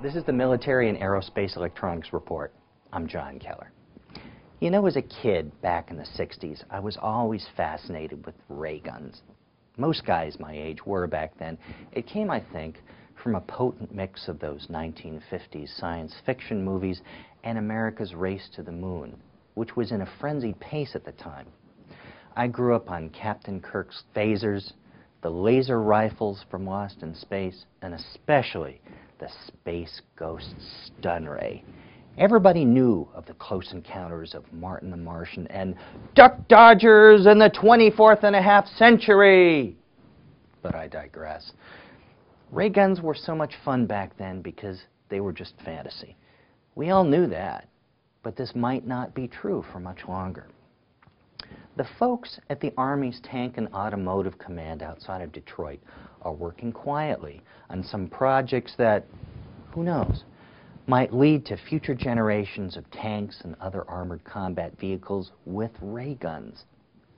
This is the Military and Aerospace Electronics Report. I'm John Keller. You know, as a kid back in the 60s, I was always fascinated with ray guns. Most guys my age were back then. It came, I think, from a potent mix of those 1950s science fiction movies and America's race to the moon, which was in a frenzied pace at the time. I grew up on Captain Kirk's phasers, the laser rifles from Lost in Space, and especially the Space Ghost stun ray. Everybody knew of the close encounters of Marvin the Martian and Duck Dodgers in the 24th and a half century. But I digress. Ray guns were so much fun back then because they were just fantasy. We all knew that, but this might not be true for much longer. The folks at the Army's Tank and Automotive Command outside of Detroit are working quietly on some projects that, who knows, might lead to future generations of tanks and other armored combat vehicles with ray guns.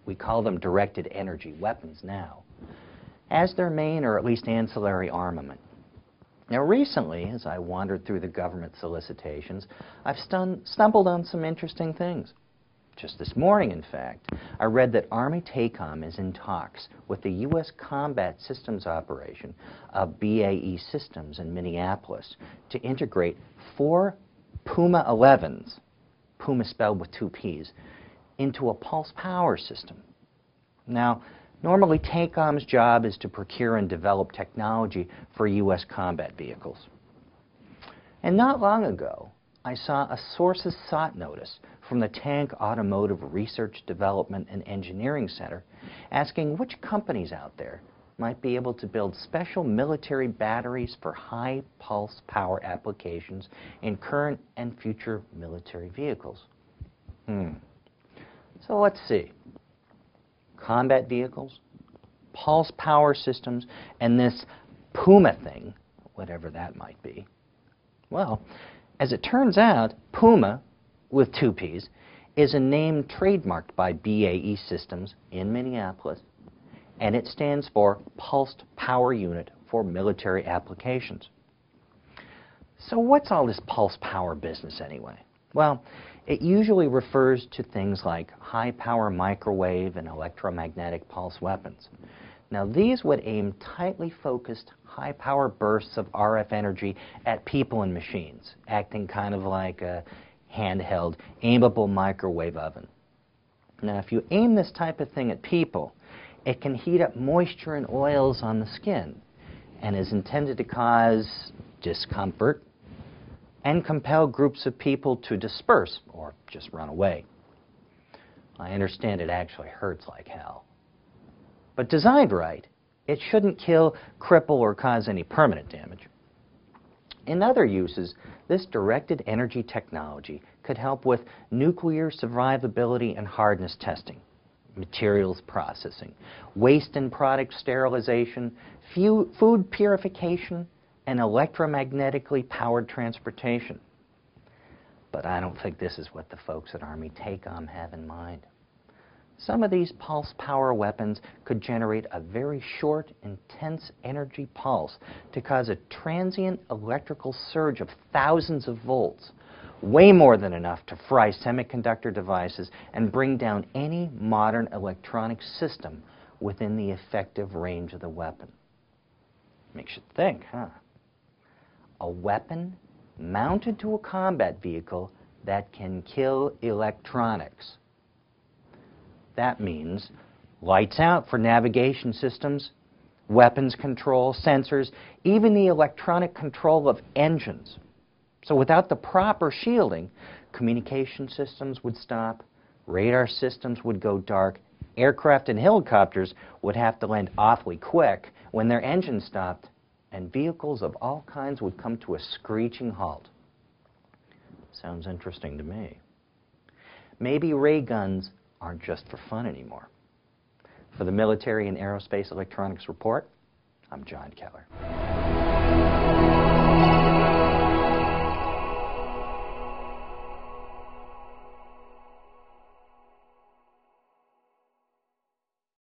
We call them directed energy weapons now, as their main or at least ancillary armament. Now recently, as I wandered through the government solicitations, I've stumbled on some interesting things. Just this morning, in fact, I read that Army TACOM is in talks with the U.S. Combat Systems Operation of BAE Systems in Minneapolis to integrate four Puma 11s, Puma spelled with two P's, into a pulse power system. Now, normally TACOM's job is to procure and develop technology for U.S. combat vehicles. And not long ago, I saw a sources sought notice from the Tank Automotive Research Development and Engineering Center asking which companies out there might be able to build special military batteries for high pulse power applications in current and future military vehicles. Hmm. So let's see. Combat vehicles, pulse power systems, and this Puma thing, whatever that might be. Well, as it turns out, Puma, with two P's, is a name trademarked by BAE Systems in Minneapolis, and it stands for Pulsed Power Unit for Military Applications. So what's all this pulse power business anyway? Well, it usually refers to things like high-power microwave and electromagnetic pulse weapons. Now these would aim tightly focused high power bursts of RF energy at people and machines, acting kind of like a handheld aimable microwave oven. Now if you aim this type of thing at people, it can heat up moisture and oils on the skin and is intended to cause discomfort and compel groups of people to disperse or just run away. I understand it actually hurts like hell. But designed right, it shouldn't kill, cripple, or cause any permanent damage. In other uses, this directed energy technology could help with nuclear survivability and hardness testing, materials processing, waste and product sterilization, food purification, and electromagnetically powered transportation. But I don't think this is what the folks at Army TACOM have in mind. Some of these pulse power weapons could generate a very short, intense energy pulse to cause a transient electrical surge of thousands of volts, way more than enough to fry semiconductor devices and bring down any modern electronic system within the effective range of the weapon. Makes you think, huh? A weapon mounted to a combat vehicle that can kill electronics. That means lights out for navigation systems, weapons control, sensors, even the electronic control of engines. So without the proper shielding, communication systems would stop, radar systems would go dark, aircraft and helicopters would have to land awfully quick when their engines stopped, and vehicles of all kinds would come to a screeching halt. Sounds interesting to me. Maybe ray guns aren't just for fun anymore. For the Military and Aerospace Electronics Report, I'm John Keller.